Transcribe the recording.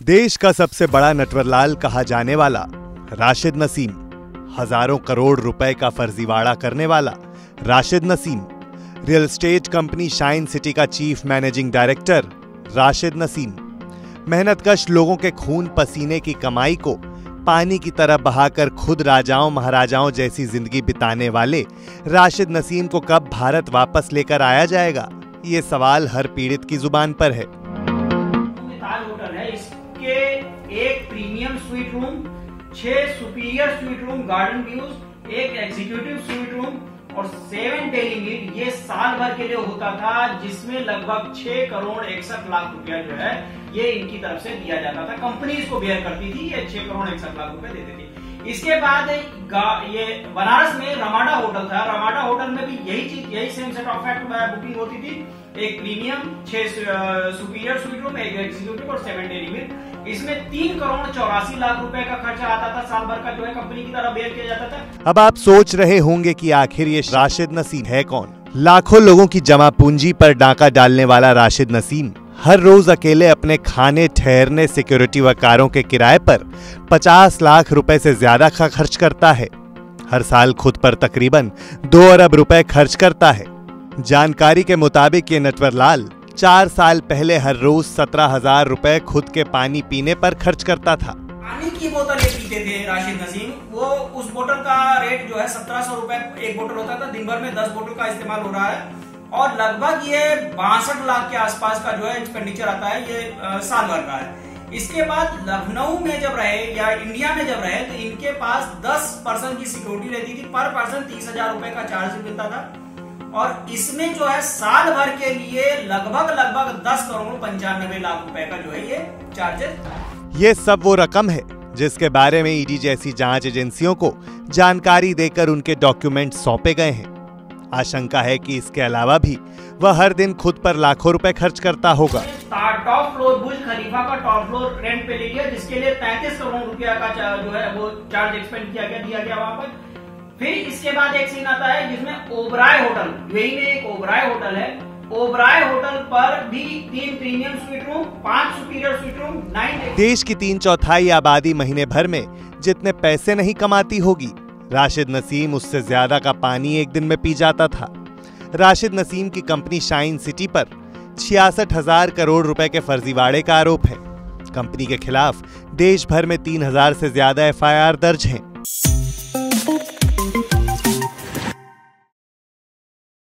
देश का सबसे बड़ा नटवरलाल कहा जाने वाला राशिद नसीम, हज़ारों करोड़ रुपए का फर्जीवाड़ा करने वाला Rashid Naseem, real estate company Shine City का chief managing director Rashid Naseem, मेहनतकश लोगों के खून पसीने की कमाई को पानी की तरह बहाकर खुद राजाओं महाराजाओं जैसी ज़िंदगी बिताने वाले राशिद नसीम को कब भारत वापस लेकर आया जाएगा? ये सवाल हर पीड़ित की ज़ुबान पर है। स्वीट रूम, छह superior suite room, garden views, एक एग्जीक्यूटिव स्वीट रूम और सेवन डेली मील ये साल भर के लिए होता था, जिसमें लगभग छह करोड़ इकसठ लाख रुपया जो है, ये इनकी तरफ़ से दिया जाता था। कंपनी को बेयर करती थी, ये छह करोड़ इकसठ लाख रुपए देते थी। इसके बाद ये बनारस में रमाडा होटल था। रमाडा होटल में भी यही चीज़, यही same set of fact booking होती थी। एक प्रीमियम छह सुपीरियर स्वीट रूम एक एग्जीक्यूटिव और सेवन डेली में इसमें तीन करोड़ चौरासी लाख रुपए का खर्चा आता था। साल भर का जो है कंपनी की तरफ़ बेयर किया जाता था। अब आप सोच रहे होंगे कि आखिर ये राशिद नसीम है कौन? लाखों लोगों की जमा पूंजी पर डाका डालने वाला राशिद नसीम हर रोज अकेले अपने खाने ठहरने सिक्योरिटी व कारों के किराए पर 50 लाख रुपए से ज़्यादा का खर्च करता है। हर साल खुद पर तकरीबन दो अरब रुपए खर्च करता है। जानकारी के मुताबिक ये नटवरलाल चार साल पहले हर रोज सत्रह हज़ार रुपए खुद के पानी पीने पर खर्च करता था। पानी की बोतल ये पीते थे राशिद नसीम। वो उस बोतल का रेट जो है सत्रह सौ रुपए एक बोतल होता था। दिन भर में दस बोतल का इस्तेमाल हो रहा है। और लगभग ये बासठ लाख के आसपास का जो है एक्सपेंडिचर आता है, ये साल भर का है। इसके बाद लखनऊ में जब रहे या इंडिया में जब रहे तो इनके पास 10 परसेंट की सिक्योरिटी रहती थी। पर पर्सन तीस हज़ार रुपए का चार्ज मिलता था। और इसमें जो है साल भर के लिए लगभग लगभग 10 करोड़ पंचानबे लाख रुपए का जो है ये चार्जेस ये सब वो रकम है, जिसके बारे में ईडी जैसी जाँच एजेंसियों को जानकारी देकर उनके डॉक्यूमेंट सौंपे गए हैं। आशंका है कि इसके अलावा भी वह हर दिन खुद पर लाखों रुपए खर्च करता होगा। टॉप फ्लोर बुर्ज खलीफा का टॉप फ्लोर रेंट पे ले लिया जिसके लिए तैतीस करोड़ रुपया का जो है वो चार्ज एक्सपेंड किया गया दिया गया वहाँ पर। फिर इसके बाद एक सीन आता है जिसमें ओबराय होटल यही में एक ओबराय होटल है। ओबराय होटल पर भी तीन प्रीमियम स्वीट रूम पाँच सुपीरियर स्वीट रूम नाइन देश की तीन चौथाई आबादी महीने भर में जितने पैसे नहीं कमाती होगी राशिद नसीम उससे ज़्यादा का पानी एक दिन में पी जाता था। राशिद नसीम की कंपनी शाइन सिटी पर छियासठ हज़ार करोड़ रुपए के फर्जीवाड़े का आरोप है। कंपनी के खिलाफ देश भर में तीन हज़ार से ज़्यादा एफआईआर दर्ज हैं।